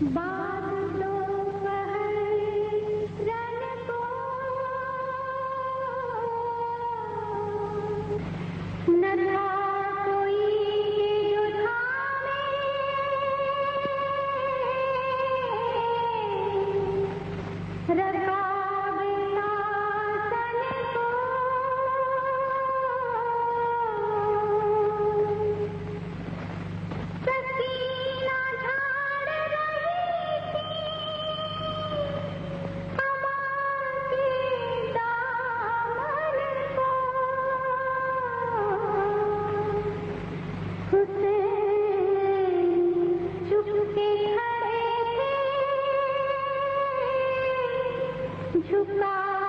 Bye. to fly.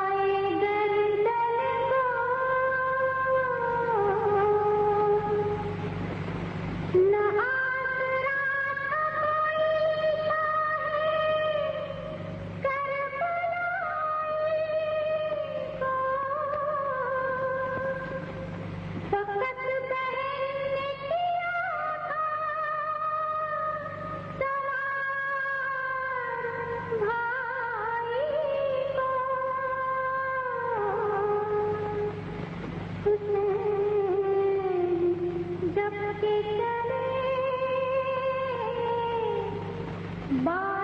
妈